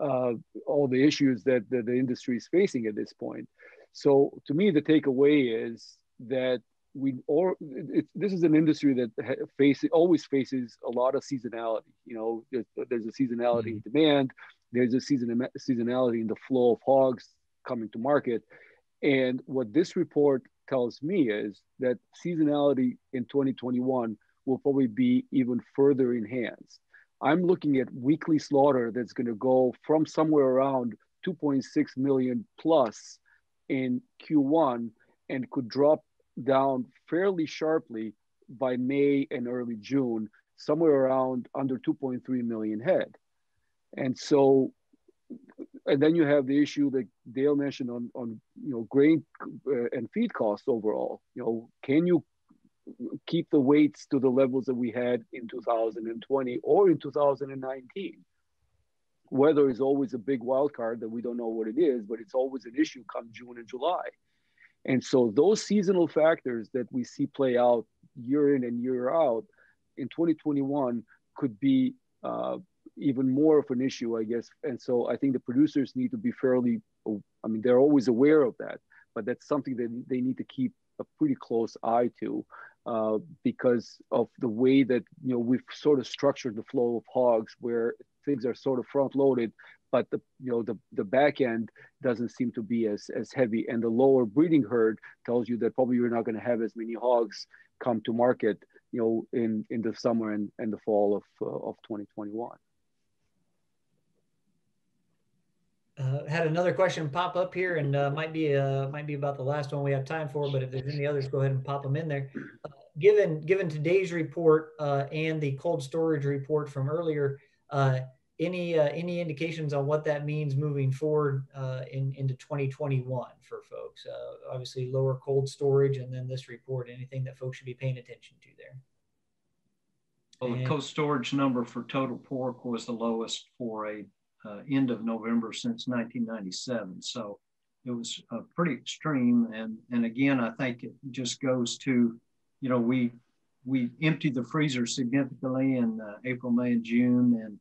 uh, all the issues that the, the industry is facing at this point. So to me, the takeaway is that we or it, this is an industry that faces always faces a lot of seasonality. You know, there's, there's a seasonality mm-hmm. in demand. There's a season seasonality in the flow of hogs coming to market. And what this report tells me is that seasonality in 2021 will probably be even further enhanced. I'm looking at weekly slaughter that's going to go from somewhere around 2.6 million plus in Q1 and could drop down fairly sharply by May and early June, somewhere around under 2.3 million head. And so, and then you have the issue that Dale mentioned on, on you know, grain uh, and feed costs overall. You know, can you keep the weights to the levels that we had in 2020 or in 2019? Weather is always a big wild card that we don't know what it is, but it's always an issue come June and July. And so those seasonal factors that we see play out year in and year out in 2021 could be uh, even more of an issue, I guess. And so I think the producers need to be fairly, I mean, they're always aware of that, but that's something that they need to keep a pretty close eye to uh, because of the way that, you know, we've sort of structured the flow of hogs where things are sort of front loaded, but the you know the the back end doesn't seem to be as as heavy, and the lower breeding herd tells you that probably you're not going to have as many hogs come to market, you know, in in the summer and, and the fall of uh, of 2021.
Uh, had another question pop up here, and uh, might be uh, might be about the last one we have time for. But if there's any others, go ahead and pop them in there. Uh, given given today's report uh, and the cold storage report from earlier, uh, any uh, any indications on what that means moving forward uh, in into 2021 for folks? Uh, obviously, lower cold storage, and then this report. Anything that folks should be paying attention to there?
Well, the cold storage number for total pork was the lowest for a end of November since 1997. So it was uh, pretty extreme. And and again, I think it just goes to, you know, we we emptied the freezer significantly in uh, April, May, and June, and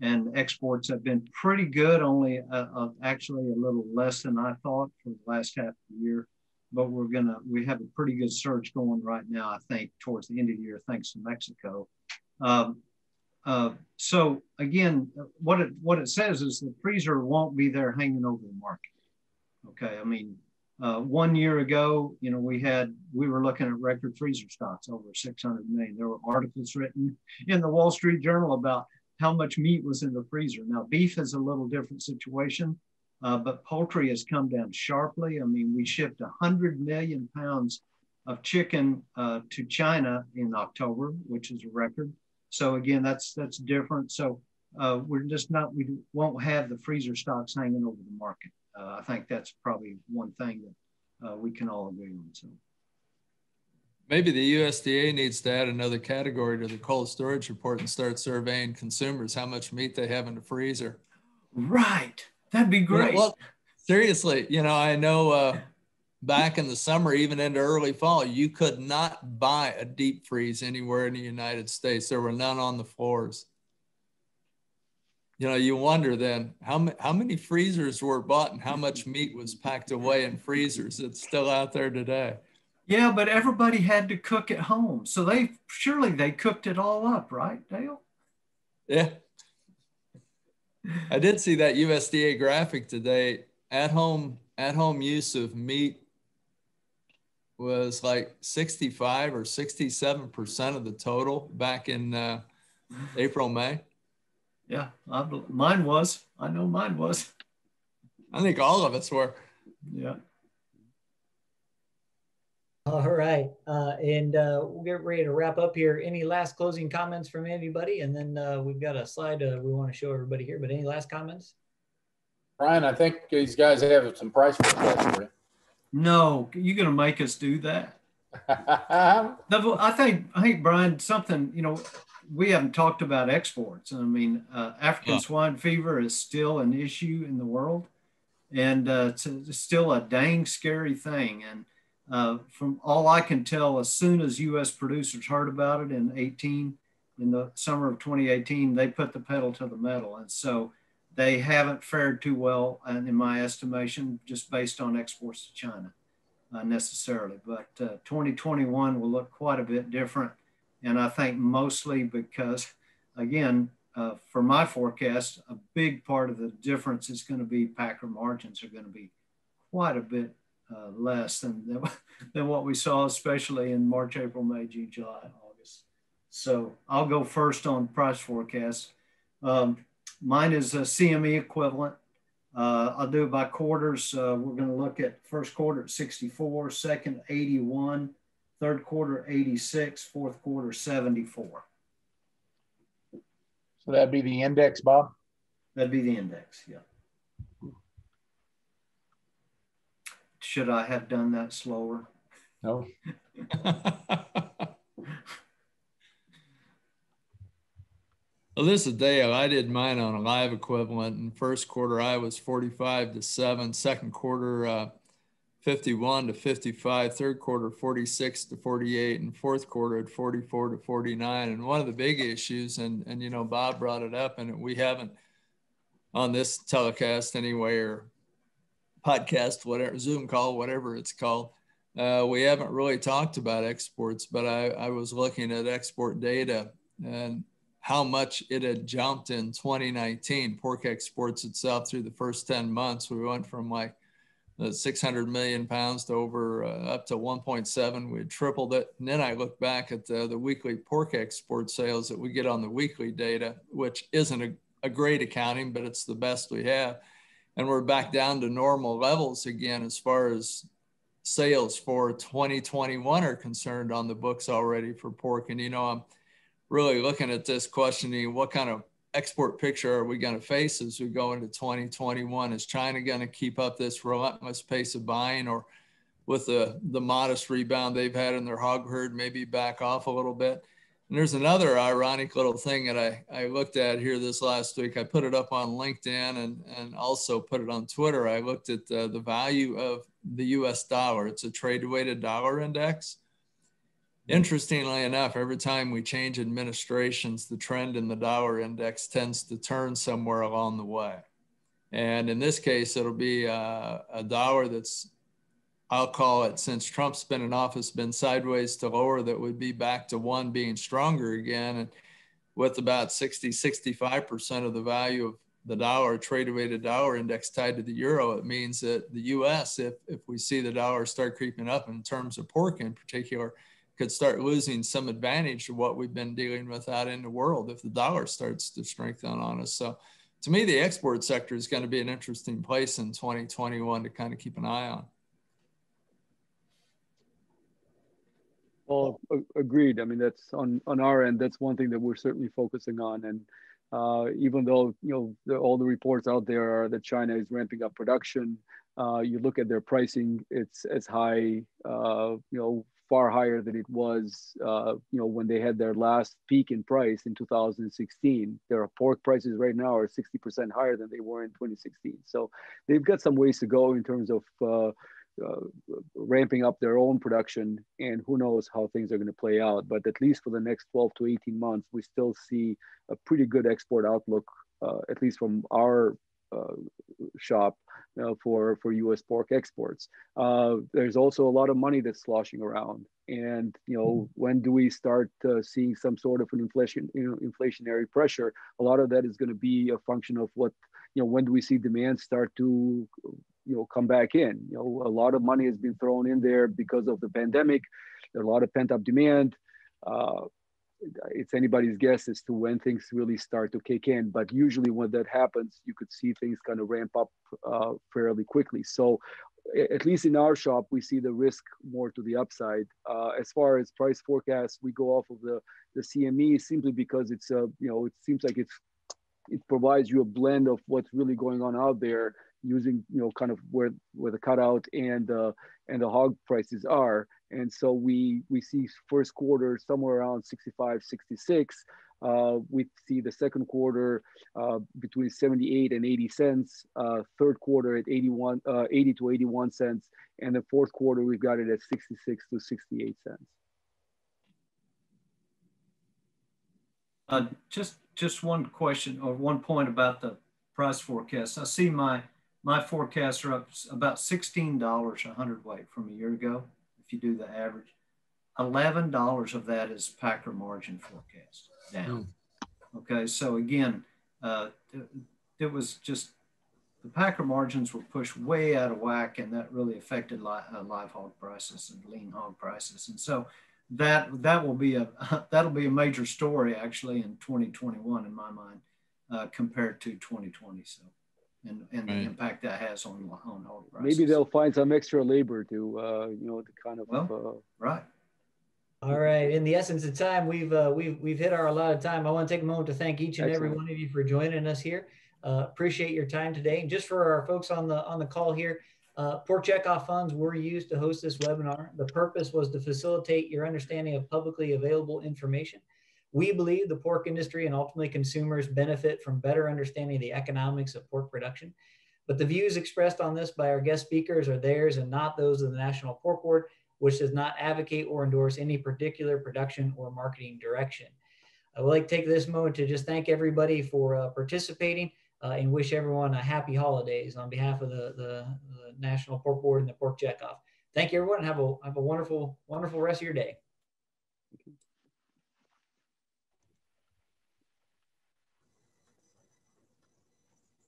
and exports have been pretty good. Only uh, actually a little less than I thought for the last half of the year. But we're gonna we have a pretty good surge going right now. I think towards the end of the year, thanks to Mexico. Um, uh, so again, what it what it says is the freezer won't be there hanging over the market. Okay, I mean, uh, one year ago, you know, we had we were looking at record freezer stocks over 600 million. There were articles written in the Wall Street Journal about how much meat was in the freezer. Now, beef is a little different situation, uh, but poultry has come down sharply. I mean, we shipped 100 million pounds of chicken uh, to China in October, which is a record. So again, that's that's different. So uh, we're just not we won't have the freezer stocks hanging over the market. Uh, I think that's probably one thing that uh, we can all agree on. So
maybe the USDA needs to add another category to the cold storage report and start surveying consumers how much meat they have in the freezer.
Right, that'd be great.
Well, seriously, you know, I know uh, back in the summer, even into early fall, you could not buy a deep freeze anywhere in the United States. There were none on the floors. You know, you wonder then how, how many freezers were bought and how much meat was packed away in freezers that's still out there today.
Yeah, but everybody had to cook at home. So they surely they cooked it all up, right, Dale?
Yeah. I did see that USDA graphic today. At home at home use of meat was like 65 or 67 percent of the total back in uh, April, May.
Yeah, I, mine was. I know mine was.
I think all of us were.
Yeah.
All right, uh, and uh, we'll get ready to wrap up here. Any last closing comments from anybody? And then uh, we've got a slide uh, we want to show everybody here. But any last comments?
Brian, I think these guys have some price for you.
No, you're going to make us do that. (laughs) I think, I think Brian, something you know, we haven't talked about exports. I mean, uh, African yeah. swine fever is still an issue in the world, and uh, it's, a, it's, still a dang scary thing. And uh, from all I can tell, as soon as U.S. producers heard about it in 18, in the summer of 2018, they put the pedal to the metal, and so they haven't fared too well, in my estimation, just based on exports to China uh, necessarily. But uh, 2021 will look quite a bit different. And I think mostly because, again, uh, for my forecast, a big part of the difference is going to be packer margins are going to be quite a bit uh, less than, than what we saw, especially in March, April, May, June, July, August. So I'll go first on price forecast. Um, Mine is a CME equivalent. Uh, I'll do it by quarters. Uh, we're going to look at first quarter at 64, second 81, third quarter 86, fourth quarter 74.
So that'd be the index, Bob?
That'd be the index, yeah. Should I have done that slower?
No. (laughs)
Is Dale. I did mine on a live equivalent. In first quarter, I was 45 to 7. Second quarter, uh, 51 to 55. Third quarter, 46 to 48. And fourth quarter at 44 to 49. And one of the big issues, and, and you know, Bob brought it up, and we haven't on this telecast anyway, or podcast, whatever, Zoom call, whatever it's called. Uh, we haven't really talked about exports, but I, I was looking at export data and how much it had jumped in 2019. Pork exports itself through the first 10 months. We went from like 600 million pounds to over uh, up to 1.7. We tripled it. And then I look back at the, the weekly pork export sales that we get on the weekly data, which isn't a, a great accounting, but it's the best we have. And we're back down to normal levels again as far as sales for 2021 are concerned on the books already for pork. And, you know, I'm really looking at this questioning what kind of export picture are we going to face as we go into 2021? Is China going to keep up this relentless pace of buying or with the, the modest rebound they've had in their hog herd, maybe back off a little bit? And there's another ironic little thing that I, I looked at here this last week. I put it up on LinkedIn and, and also put it on Twitter. I looked at the, the value of the US dollar. It's a trade weighted dollar index. Interestingly enough, every time we change administrations, the trend in the dollar index tends to turn somewhere along the way. And in this case, it'll be a, a dollar that's, I'll call it, since Trump's been in office, been sideways to lower, that would be back to one being stronger again. And with about 60, 65% of the value of the dollar, trade weighted dollar index tied to the euro, it means that the US, if, if we see the dollar start creeping up in terms of pork in particular, could start losing some advantage of what we've been dealing with out in the world if the dollar starts to strengthen on us. So to me, the export sector is going to be an interesting place in 2021 to kind of keep an eye on.
Well, agreed. I mean, that's on, on our end, that's one thing that we're certainly focusing on. And uh, even though, you know, the, all the reports out there are that China is ramping up production, uh, you look at their pricing, it's as high, uh, you know, far higher than it was, uh, you know, when they had their last peak in price in 2016. Their pork prices right now are 60% higher than they were in 2016. So they've got some ways to go in terms of uh, uh, ramping up their own production, and who knows how things are going to play out. But at least for the next 12 to 18 months, we still see a pretty good export outlook, uh, at least from our shop you for for U.S. pork exports. Uh, there's also a lot of money that's sloshing around, and you know mm-hmm. when do we start uh, seeing some sort of an inflation, you know, inflationary pressure? A lot of that is going to be a function of what you know. When do we see demand start to you know come back in? You know, a lot of money has been thrown in there because of the pandemic. There's a lot of pent up demand. Uh, it's anybody's guess as to when things really start to kick in. But usually, when that happens, you could see things kind of ramp up uh, fairly quickly. So, at least in our shop, we see the risk more to the upside. Uh, as far as price forecasts, we go off of the the CME simply because it's a you know it seems like it's it provides you a blend of what's really going on out there using you know kind of where where the cutout and uh, and the hog prices are. And so we we see first quarter somewhere around 65 66 uh, we see the second quarter uh, between 78 and 80 cents. Uh, third quarter at 81 uh, 80 to 81 cents. And the fourth quarter we've got it at 66 to 68 cents.
Uh, just just one question or one point about the price forecast. I see my my forecasts are up about $16 a hundredweight from a year ago, if you do the average. $11 of that is packer margin forecast down. Mm. Okay, so again, uh, it was just the packer margins were pushed way out of whack, and that really affected li- uh, live hog prices and lean hog prices. And so that that will be a (laughs) that'll be a major story actually in 2021 in my mind uh, compared to 2020. So and, and right. the impact that has on on hog prices.
Maybe they'll find some extra labor to uh, you know to kind of
well, uh, right.
All right. In the essence of time, we've uh, we've we've hit our allotted time. I want to take a moment to thank each and Excellent. every one of you for joining us here. Uh, appreciate your time today. And just for our folks on the on the call here, uh, Pork Checkoff funds were used to host this webinar. The purpose was to facilitate your understanding of publicly available information we believe the pork industry and ultimately consumers benefit from better understanding the economics of pork production. But the views expressed on this by our guest speakers are theirs and not those of the National Pork Board, which does not advocate or endorse any particular production or marketing direction. I would like to take this moment to just thank everybody for uh, participating uh, and wish everyone a happy holidays on behalf of the, the, the, National Pork Board and the Pork Checkoff. Thank you, everyone. Have a, have a wonderful, wonderful rest of your day.